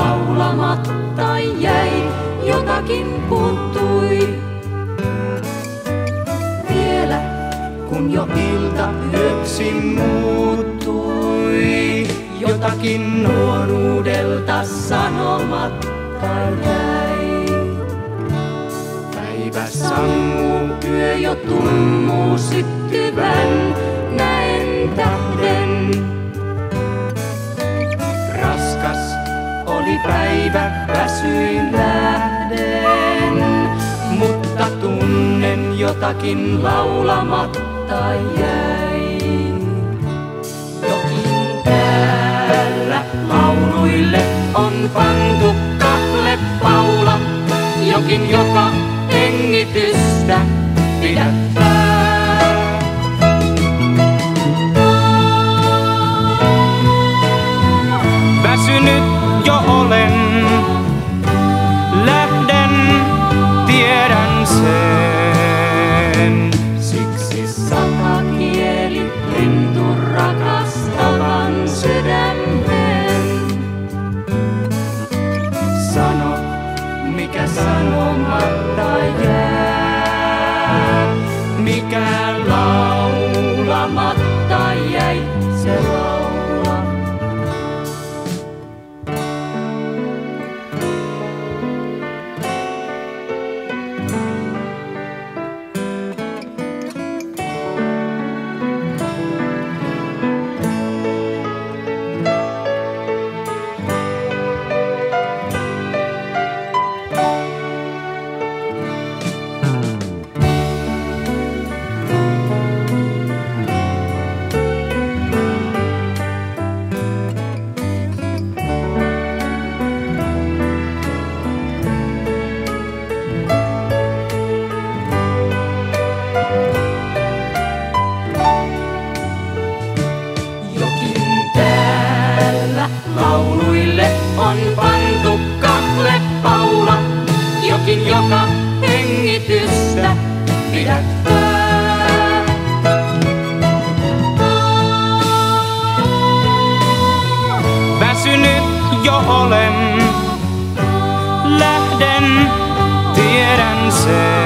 laulamatta jäi, jotakin puuttui. Vielä kun jo ilta yöksi muuttui, jotakin nuoruudelta sanomatta jäi. Päivä sammuu, yö jo tummuu syttyvän, päivä, väsyin lähden, mutta tunnen jotakin laulamatta jäi. Jokin täällä lauluille on pantu kahle paula, jokin joka hengitystä pidättää. Väsynyt jo olen, sen. Siksi sata kieli lintu rakastavan sydämen. Sano, mikä sanomatta jää, lauluille on pantu kahle paula, jokin joka hengitystä pidättää. Väsynyt jo olen, lähden, tiedän sen.